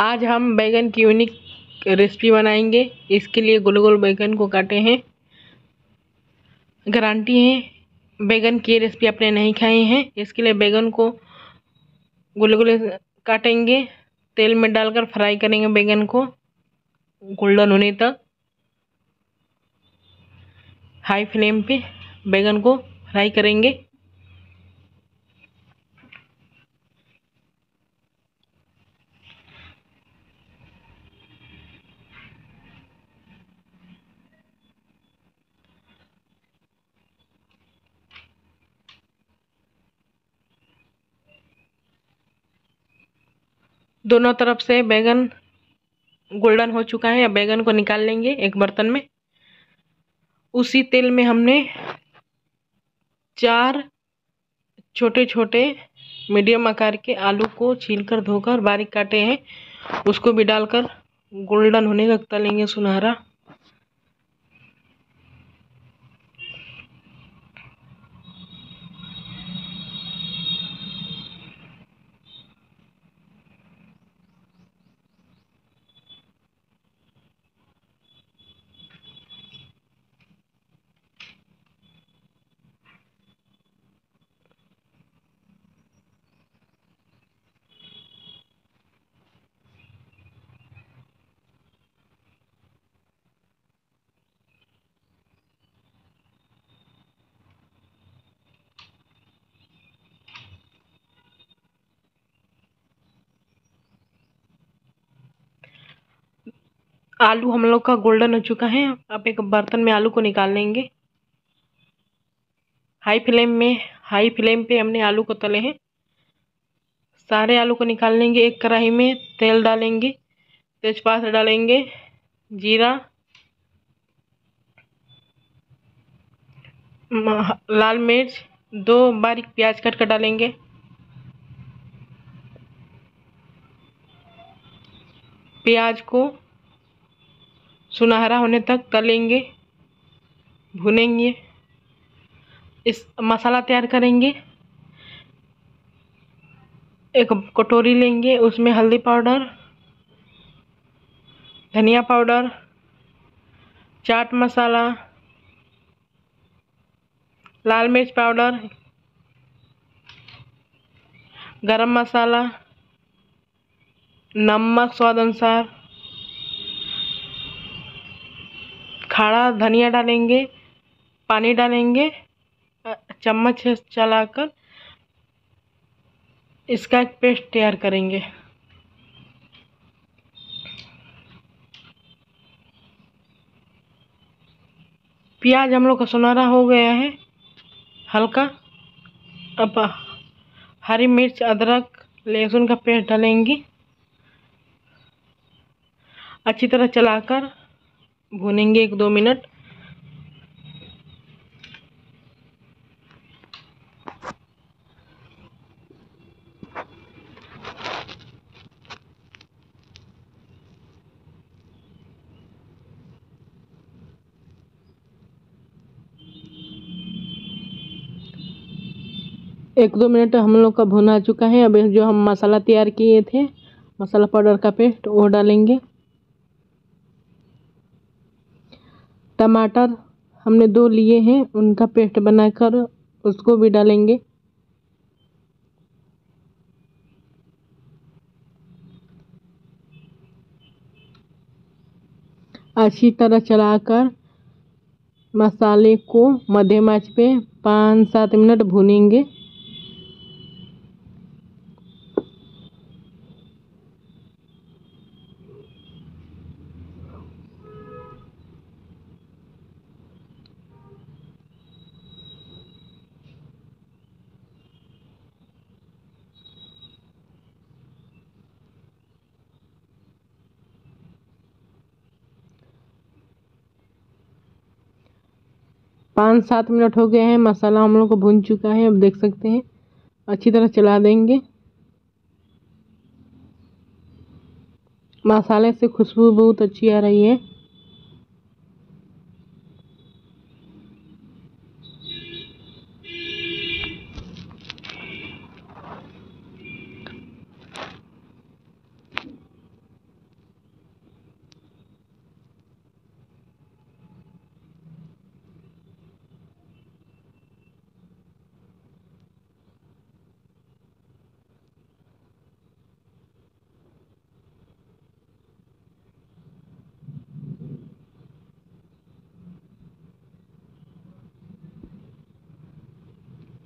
आज हम बैगन की यूनिक रेसिपी बनाएँगे। इसके लिए गोल गोल बैगन को काटे हैं। गारंटी है, बैगन की रेसिपी आपने नहीं खाई है। इसके लिए बैगन को गोले गोले काटेंगे। तेल में डालकर फ्राई करेंगे बैगन को गोल्डन होने तक। हाई फ्लेम पे बैगन को फ्राई करेंगे। दोनों तरफ़ से बैगन गोल्डन हो चुका है, अब बैगन को निकाल लेंगे एक बर्तन में। उसी तेल में हमने चार छोटे छोटे मीडियम आकार के आलू को छीलकर धोकर बारीक काटे हैं। उसको भी डालकर गोल्डन होने तक तलेंगे सुनहरा। आलू हम लोग का गोल्डन हो चुका है। अब एक बर्तन में आलू को निकाल लेंगे। हाई फ्लेम में हाई फ्लेम पे हमने आलू को तले हैं। सारे आलू को निकाल लेंगे। एक कढ़ाई में तेल डालेंगे। तेजपात डालेंगे। जीरा। लाल मिर्च। दो बारीक प्याज कट कर डालेंगे। प्याज को सुनहरा होने तक तलेंगे, भुनेंगे, इस मसाला तैयार करेंगे। एक कटोरी लेंगे, उसमें हल्दी पाउडर, धनिया पाउडर, चाट मसाला, लाल मिर्च पाउडर, गरम मसाला, नमक स्वाद अनुसार। खड़ा धनिया डालेंगे, पानी डालेंगे चम्मच चलाकर इसका एक पेस्ट तैयार करेंगे। प्याज हम लोग का सुनहरा हो गया है, हल्का। अब हरी मिर्च, अदरक, लहसुन का पेस्ट डालेंगे। अच्छी तरह चलाकर भूनेंगे एक दो मिनट। एक दो मिनट हम लोग का भुना चुका है। अब जो हम मसाला तैयार किए थे, मसाला पाउडर का पेस्ट, वो डालेंगे। टमाटर हमने दो लिए हैं, उनका पेस्ट बनाकर उसको भी डालेंगे। अच्छी तरह चलाकर मसाले को मध्यम आँच पे पाँच सात मिनट भूनेंगे। पाँच सात मिनट हो गए हैं, मसाला हम लोग को भुन चुका है, अब देख सकते हैं। अच्छी तरह चला देंगे। मसाले से खुशबू बहुत अच्छी आ रही है।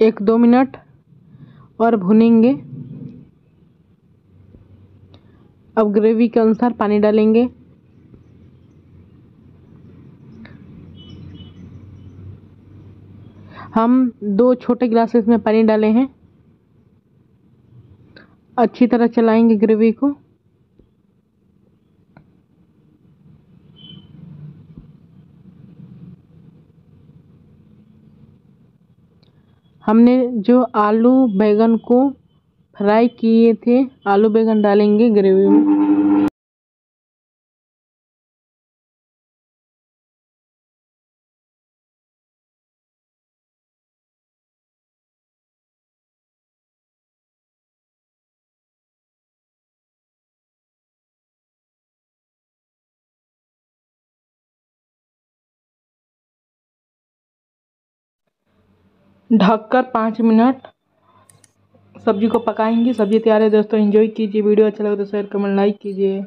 एक दो मिनट और भुनेंगे। अब ग्रेवी के अनुसार पानी डालेंगे। हम दो छोटे गिलासेस में पानी डाले हैं। अच्छी तरह चलाएँगे ग्रेवी को। हमने जो आलू बैंगन को फ्राई किए थे आलू बैंगन डालेंगे ग्रेवी में। ढककर पाँच मिनट। सब्ज़ी को पकाएँगे। सब्ज़ी तैयार है दोस्तों। एंजॉय कीजिए। वीडियो अच्छा लगे तो शेयर कमेंट लाइक कीजिए।